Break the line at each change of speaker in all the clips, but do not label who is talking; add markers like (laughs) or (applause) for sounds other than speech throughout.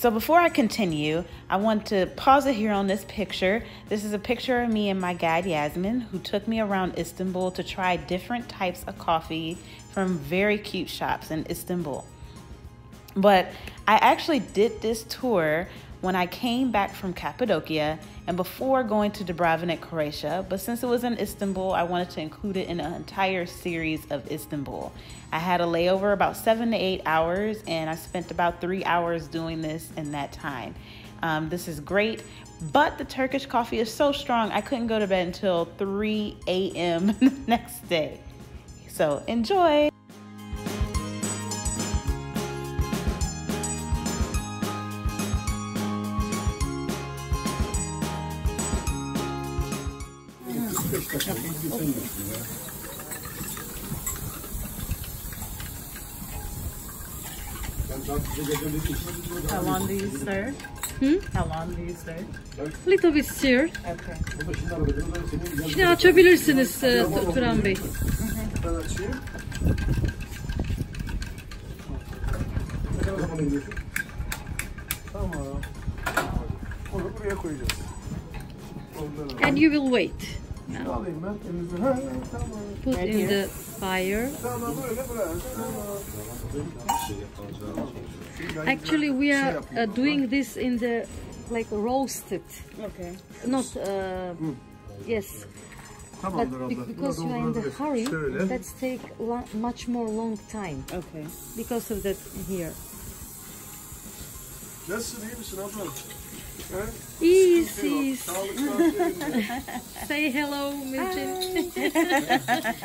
So before I continue, I want to pause it here on this picture. This is a picture of me and my guide Yasmin, who took me around Istanbul to try different types of coffee from very cute shops in Istanbul. But I actually did this tour when I came back from Cappadocia and before going to Dubrovnik, Croatia. But since it was in Istanbul, I wanted to include it in an entire series of Istanbul. I had a layover about seven to eight hours, and I spent about three hours doing this in that time. Um, this is great, but the Turkish coffee is so strong, I couldn't go to bed until 3 a.m. the (laughs) next day. So enjoy. How long do you serve?
Hmm?
How long do you serve?
Little bit stir.
Okay.
Şimdi açabilirsiniz e, Turan Bey.
Ben açayım. Ne kadar zaman gidiyorsun? Tamam. Onu buraya koyacağız.
And you will wait.
Şunu alayım ben. Elinizde. Ha.
Put in the fire.
Tamam böyle bırak. Tamam.
Actually we are uh, doing this in the like roasted.
Okay.
Not uh, yes. But be- because you are in the hurry,
Şöyle.
let's take much more long time
Okay.
because of that here.
Nasılsın iyi misin abla? He?
İyiyiz, iyiyiz.
Sağlık saatlerinde.
Say hello Mircin.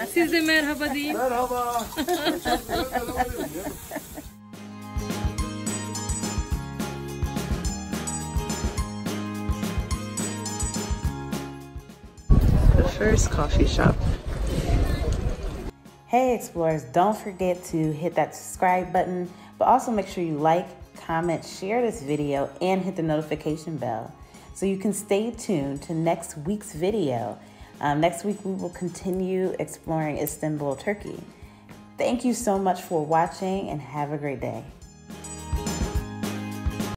(laughs) Siz de merhaba deyin.
Merhaba. Merhaba dedim ya.
The first coffee shop. Hey explorers, don't forget to hit that subscribe button, but also make sure you like, comment, share this video, and hit the notification bell so you can stay tuned to next week's video. Um, next week, we will continue exploring Istanbul, Turkey. Thank you so much for watching and have a great day.